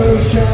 revolution.